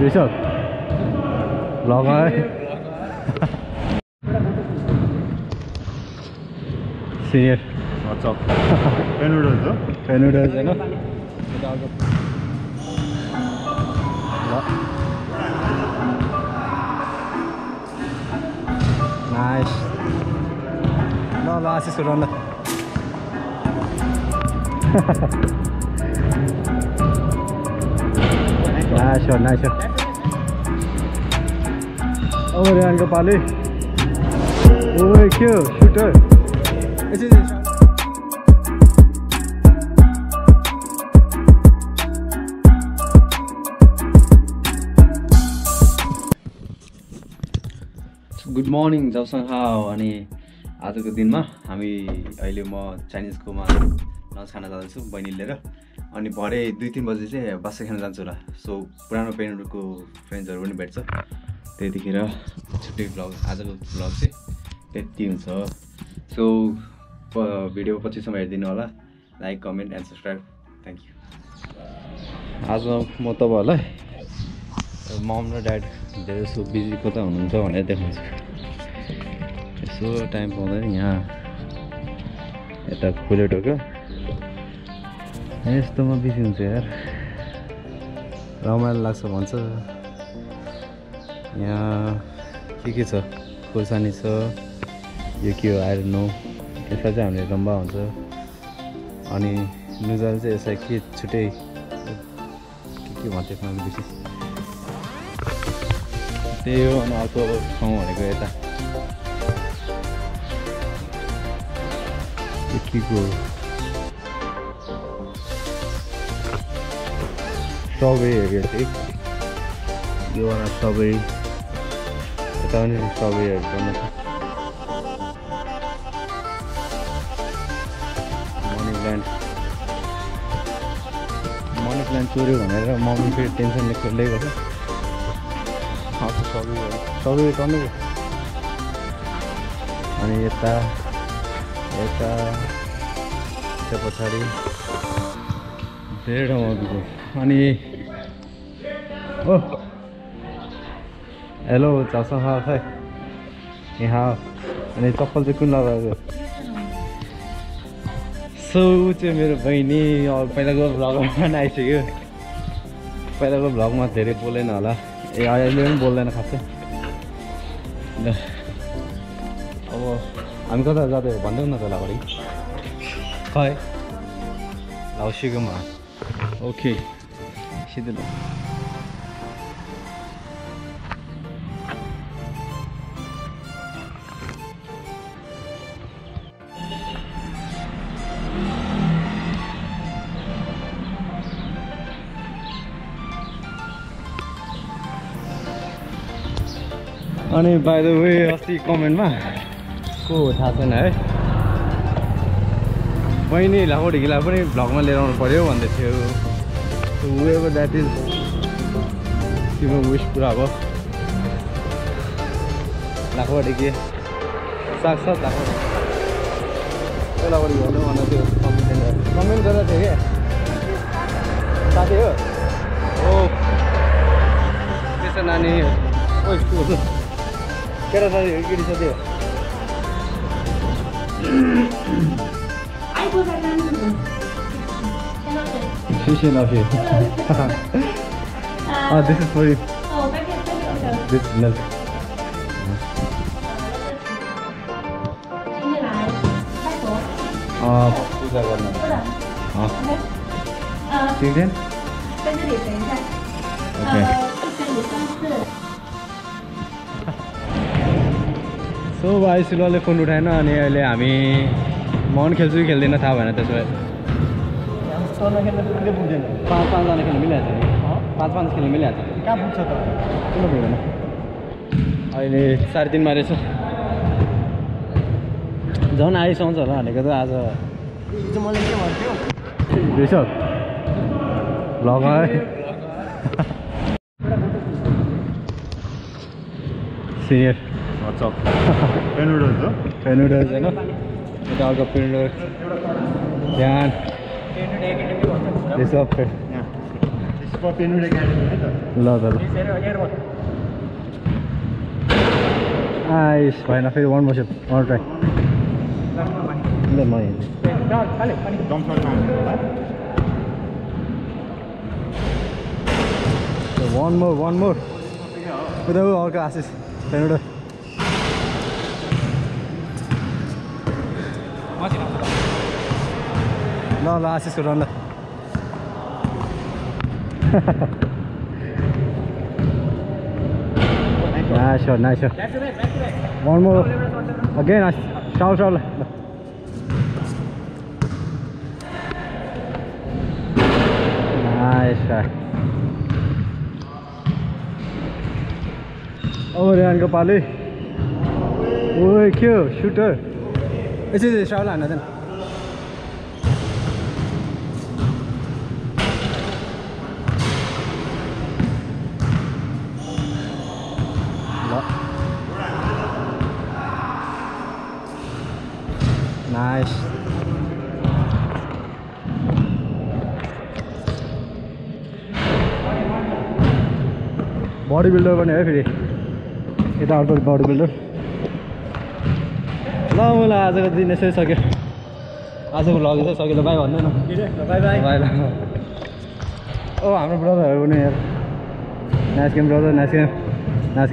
Rishabh vlog है senior noodles होइन nice ल ल आशिष र पालि ओ के हो सुटर यसरी गुड मर्निङ जबसँग अनि आजको दिनमा हामी अहिले म चाइनिजकोमा लन्च खान जाँदैछु बहिनी लिएर। अनि भरे दुई तिन बजी चाहिँ बासा खान जान्छु होला। सो पुरानो पेरेन्टको फ्रेन्ड्सहरू पनि भेट्छ। त्यतिखेर छुट्टै ब्लग आजको ब्लग चाहिँ त्यति हुन्छ। सो भिडियो पछिसम्म हेरिदिनु होला। Like comment and subscribe thank you आज म तपाईँहरूलाई मम र ड्याड धेरै जस्तो बिजी कता हुनुहुन्छ भनेर देखाउँछु। यसो टाइम पाउँदैन यहाँ। यता खुलेटोको यस्तोमा बिजी हुन्छ यार। रमाइलो लाग्छ भन्छ। यहाँ के के छ? खोर्सानी छ यो के हो? आएर नो यसलाई चाहिँ हामीले रम्बा हुन्छ अनि नुजल चाहिँ यसलाई के छुट्टै के के भन्छ यसमा बेसी त्यही हो अनि अर्को ठाउँ भनेको यता। के को हो? स्ट्रबेरीहरू यो चाहिँ योवाला स्ट्रबेरी यता पनि स्ट्रबेरीहरू छ। मनी प्लान्ट मनी प्लान्ट चोऱ्यो भनेर मम्मी फेरि टेन्सनले खेल्दै गर्छ सबै सबै टन्नु अनि यता यता यता पछाडि धेरै ठाउँमा बिग्यो अनि ओ हेलो चासा खै यहाँ अनि चप्पल चाहिँ कुन लगाएको सो चाहिँ मेरो बहिनी पहिलाको भ्लगमा पनि आइसक्यो पहिलाको भ्लगमा धेरै बोलेन होला ए अहिले पनि बोल्दैन खासै अब हामी कता जाँदै हो भनिदेऊ न त अगाडि खै लाउसीकोमा ओके सिधै अनि बाई द वे अस्ति कमेन्टमा को थाहा छैन है? बहिनी लाखोढिकीलाई पनि भ्लगमा लिएर आउनु पऱ्यो भन्दै थियो। वेबर द्याट इज तिम्रो विस पुरा भयो। लाखोढिकी साग साग लाखो भन्नु कमेन्ट कमेन्ट थियो क्या? साथी हो? ओ त्यसो नानी 걸어서 여기를 쳐도 아이고 사장님 시신 없이 아. this is for you 어 빨리 빨리 this is not 아, 부자가 나. 아. 아. 지금? 在这里等一下。so भाइ सिलवाले फोन उठाएन अनि अहिले हामी मन खेल्छु कि खेल्दैन थाहा भएन त्यसो भए। पाँच पाँचजना खेल्नु मिलिहाल्छ नि पाँच पाँच खेल्नु मिलिहाल्छ कहाँ पुग्छ त? किन पुग्दैन अहिले साढे तिनमा रहेछ। झन् आइसक्छ होला भनेको त आज। हिजो मैले के भन्थ्यो? भ्लग है? सिनियर नुडल्स होइन यता अर्को पेनुडल्स ध्यान ऋषभ सुपर पेनुले गाडी है त ल ल आइस भएन फेरि वान मोसन वान ट्राई म वान मोर वान मोर उता ऊ अर्को आशिष त्यहाँबाट No, لا على اساس يقولون لا nice shot nice shot. Left to right left to right one more again shout shout nice. Shot over here and go pali. Oh cute shooter. यसरी हान्न nice! लडी builder पनि है फेरि यता अर्को बडी बिल्डर ल आजको दिन यसै सक्यो। आजको लग चाहिँ सक्यो ल बाई भन्दैन बाई बाई बाई। ओ हाम्रो ब्रदरहरू पनि यार नाच गेम ब्रदर नाच गेम। नाच